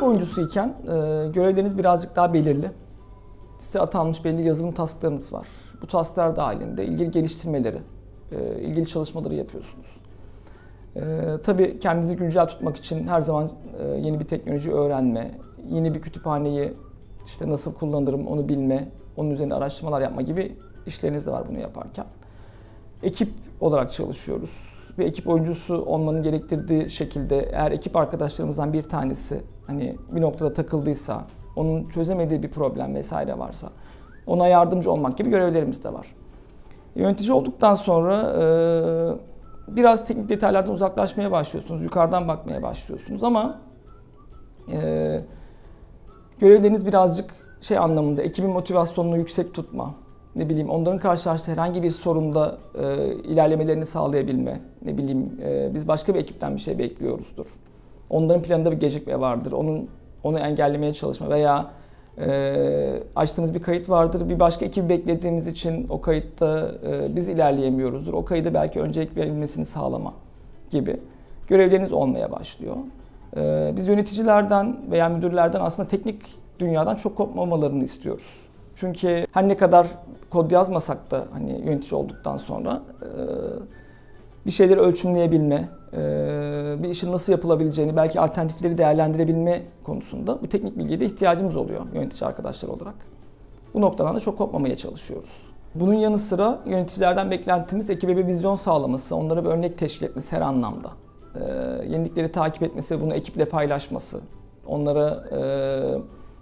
ekip oyuncusuyken e, görevleriniz birazcık daha belirli. Size atanmış belli yazılım tasklarınız var. Bu tasklar dahilinde ilgili geliştirmeleri, e, ilgili çalışmaları yapıyorsunuz. E, tabii kendinizi güncel tutmak için her zaman e, yeni bir teknoloji öğrenme, yeni bir kütüphaneyi işte nasıl kullanırım onu bilme, onun üzerine araştırmalar yapma gibi işleriniz de var bunu yaparken. Ekip olarak çalışıyoruz. Bir ekip oyuncusu olmanın gerektirdiği şekilde eğer ekip arkadaşlarımızdan bir tanesi hani bir noktada takıldıysa, onun çözemediği bir problem vesaire varsa ona yardımcı olmak gibi görevlerimiz de var. Yönetici olduktan sonra e, biraz teknik detaylardan uzaklaşmaya başlıyorsunuz, yukarıdan bakmaya başlıyorsunuz ama e, görevleriniz birazcık şey anlamında ekibin motivasyonunu yüksek tutma, ne bileyim onların karşılaştığı herhangi bir sorunda e, ilerlemelerini sağlayabilme, ne bileyim e, biz başka bir ekipten bir şey bekliyoruzdur. Onların planında bir gecikme vardır, onun onu engellemeye çalışma veya e, açtığımız bir kayıt vardır, bir başka ekibi beklediğimiz için o kayıtta e, biz ilerleyemiyoruzdur. O kaydı belki öncelik verilmesini sağlama gibi görevleriniz olmaya başlıyor. E, biz yöneticilerden veya müdürlerden aslında teknik dünyadan çok kopmamalarını istiyoruz. Çünkü her ne kadar kod yazmasak da hani yönetici olduktan sonra e, bir şeyleri ölçümleyebilme, e, bir işin nasıl yapılabileceğini, belki alternatifleri değerlendirebilme konusunda bu teknik bilgiye de ihtiyacımız oluyor yönetici arkadaşlar olarak. Bu noktadan da çok kopmamaya çalışıyoruz. Bunun yanı sıra yöneticilerden beklentimiz ekibe bir vizyon sağlaması, onlara bir örnek teşkil etmesi her anlamda. E, yenilikleri takip etmesi bunu ekiple paylaşması, onlara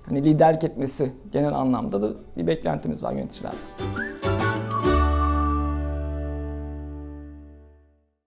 hani liderlik etmesi genel anlamda da bir beklentimiz var yöneticilerden.